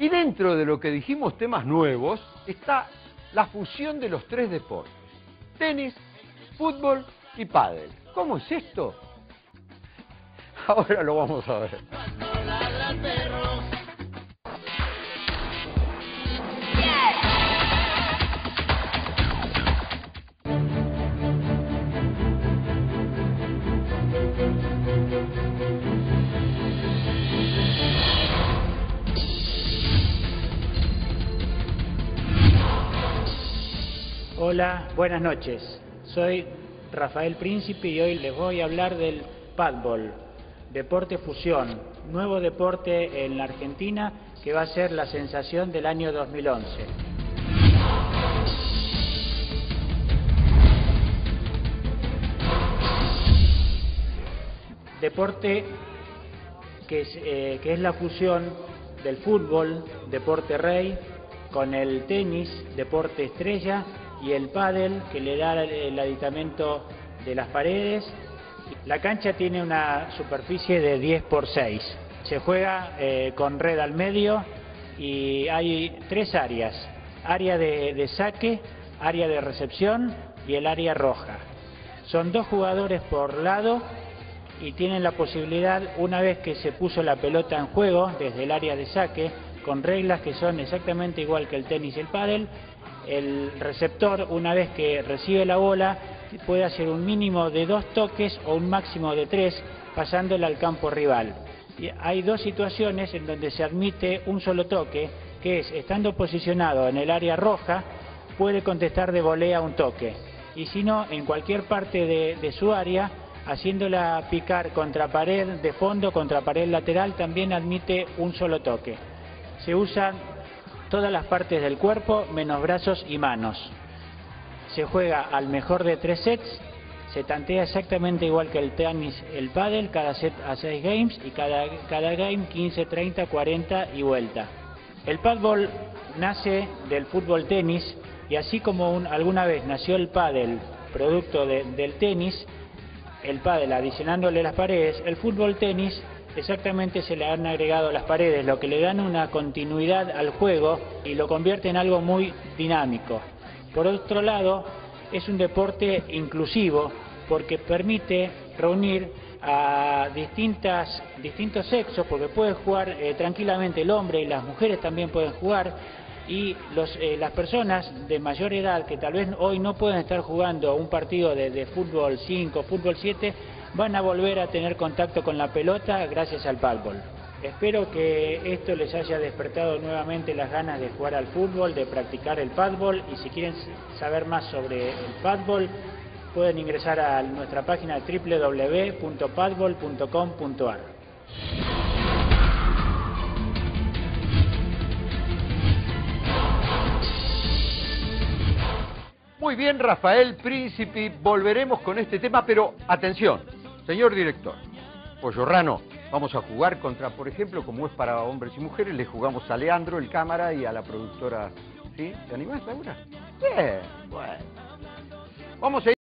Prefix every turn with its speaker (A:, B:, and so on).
A: Y dentro de lo que dijimos temas nuevos está la fusión de los tres deportes. Tenis, fútbol y pádel. ¿Cómo es esto? Ahora lo vamos a ver.
B: Hola, buenas noches. Soy Rafael Príncipe y hoy les voy a hablar del padbol, deporte fusión, nuevo deporte en la Argentina que va a ser la sensación del año 2011. Deporte que es, eh, que es la fusión del fútbol, deporte rey, con el tenis, deporte estrella, y el pádel que le da el aditamento de las paredes. La cancha tiene una superficie de 10 por 6. Se juega eh, con red al medio y hay tres áreas. Área de, de saque, área de recepción y el área roja. Son dos jugadores por lado y tienen la posibilidad, una vez que se puso la pelota en juego desde el área de saque, con reglas que son exactamente igual que el tenis y el pádel, el receptor, una vez que recibe la bola, puede hacer un mínimo de dos toques o un máximo de tres, pasándola al campo rival. Y hay dos situaciones en donde se admite un solo toque, que es, estando posicionado en el área roja, puede contestar de volea un toque. Y si no, en cualquier parte de, de su área, haciéndola picar contra pared de fondo, contra pared lateral, también admite un solo toque. Se usan todas las partes del cuerpo menos brazos y manos. Se juega al mejor de tres sets, se tantea exactamente igual que el tenis, el pádel, cada set a seis games y cada, cada game 15, 30, 40 y vuelta. El padbol nace del fútbol tenis y así como un, alguna vez nació el pádel producto de, del tenis, el pádel adicionándole las paredes, el fútbol tenis exactamente se le han agregado las paredes, lo que le dan una continuidad al juego y lo convierte en algo muy dinámico. Por otro lado, es un deporte inclusivo porque permite reunir a distintas, distintos sexos, porque puede jugar eh, tranquilamente el hombre y las mujeres también pueden jugar, y los, eh, las personas de mayor edad que tal vez hoy no pueden estar jugando un partido de, de fútbol 5, fútbol 7, van a volver a tener contacto con la pelota gracias al padbol. Espero que esto les haya despertado nuevamente las ganas de jugar al fútbol, de practicar el padbol y si quieren saber más sobre el padbol pueden ingresar a nuestra página www.padbol.com.ar.
A: Muy bien, Rafael Príncipe, volveremos con este tema, pero atención, señor director, Pollo Rano, vamos a jugar contra, por ejemplo, como es para hombres y mujeres, le jugamos a Leandro, el cámara, y a la productora. ¿Sí? ¿Te animás, Laura? Bien, bueno. Vamos a ir